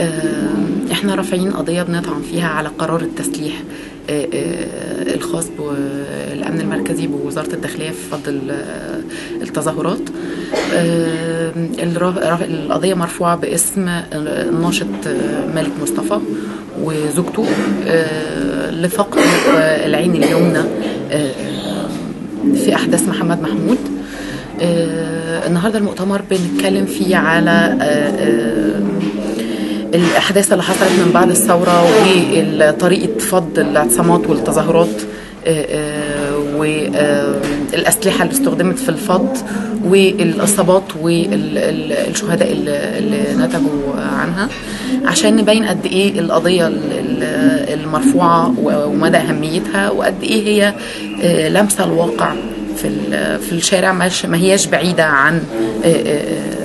آه، إحنا رافعين قضية بنطعن فيها على قرار التسليح. آه، آه، الخاص بالأمن المركزي بوزارة الداخلية في فض ال- التظاهرات. القضية مرفوعة باسم الناشط مالك مصطفى وزوجته لفقد العين اليمنى في أحداث محمد محمود. النهارده المؤتمر بنتكلم فيه على الأحداث اللي حصلت من بعد الثورة وطريقه فض الاعتصامات والتظاهرات والاسلحه اللي استخدمت في الفض والإصابات والشهداء اللي نتجوا عنها عشان نبين قد إيه القضية ال- ال- المرفوعة ومدى أهميتها وقد إيه هي آه، لامسه الواقع في في الشارع ما هياش بعيدة عن آه، آه،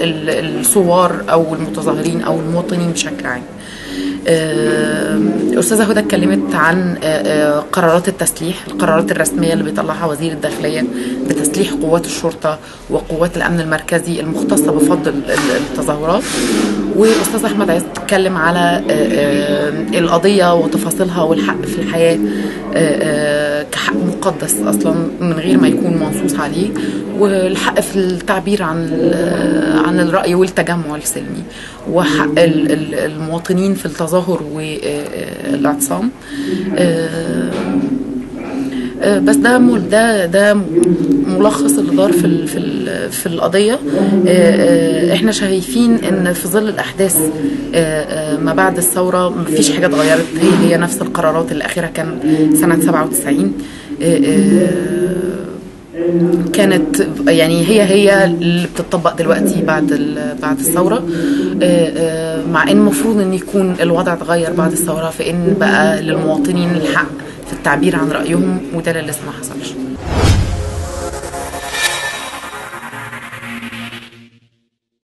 الثوار أو المتظاهرين أو المواطنين بشكل عام. الأستاذة هدى اتكلمت عن آه، آه، قرارات التسليح القرارات الرسمية اللي بيطلعها وزير الداخلية بتسليح قوات الشرطة وقوات الأمن المركزي المختصة بفض ال- ال- التظاهرات. والأستاذ أحمد عايز تتكلم على آه، القضية وتفاصيلها والحق في الحياة. كحق مقدس أصلا من غير ما يكون منصوص عليه والحق في التعبير عن عن الرأي والتجمع السلمي وحق ال- ال- المواطنين في التظاهر والاعتصام آه، آه، بس ده ده ده ملخص اللي دار في في في القضية. آه، آه، إحنا شايفين إن في ظل الأحداث آه، ما بعد الثورة مفيش حاجة اتغيرت. هي هي نفس القرارات اللي اخرها كان سنة 97 آه، آه، كانت يعني هي هي اللي بتطبق دلوقتي بعد بعد الثورة. مع إن المفروض إن يكون الوضع اتغير بعد الثورة في ان بقى للمواطنين الحق في التعبير عن رأيهم وده اللي لسه ما حصلش.